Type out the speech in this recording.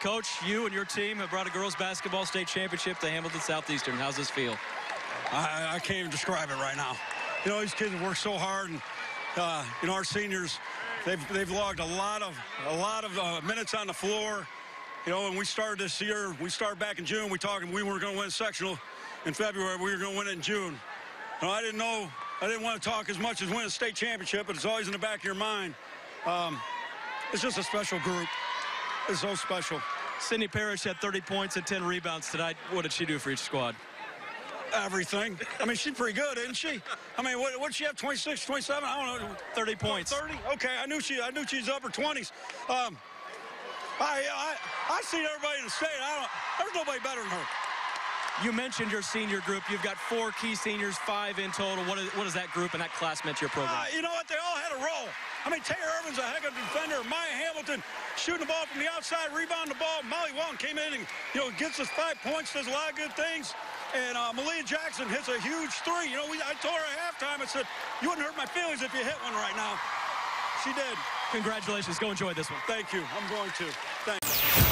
Coach, you and your team have brought a girls basketball state championship to Hamilton Southeastern. How's this feel? I, I can't even describe it right now. You know, these kids have worked so hard, and uh, you know, our seniors, they've they've logged a lot of a lot of uh, minutes on the floor. You know, when we started this year, we started back in June. We talking we weren't going to win sectional in February. We were going to win it in June. You know, I didn't know. I didn't want to talk as much as win a state championship, but it's always in the back of your mind. Um, it's just a special group. It's so special. Sydney Parrish had 30 points and 10 rebounds tonight. What did she do for each squad? Everything. I mean, she's pretty good, isn't she? I mean, what what she have? 26, 27? I don't know. 30 points. 30? Okay, I knew she. I knew she's upper 20s. Um, I I I seen everybody in the state. I don't. There's nobody better than her. You mentioned your senior group. You've got four key seniors, five in total. What is, what is that group and that class meant to your program? Uh, you know what? They all had a role. I mean, Taylor Irvin's a heck of a defender. Maya Hamilton shooting the ball from the outside, rebounding the ball. Molly Walton came in and, you know, gets us five points, does a lot of good things. And uh, Malia Jackson hits a huge three. You know, we, I told her at halftime, I said, you wouldn't hurt my feelings if you hit one right now. She did. Congratulations. Go enjoy this one. Thank you. I'm going to. Thank you.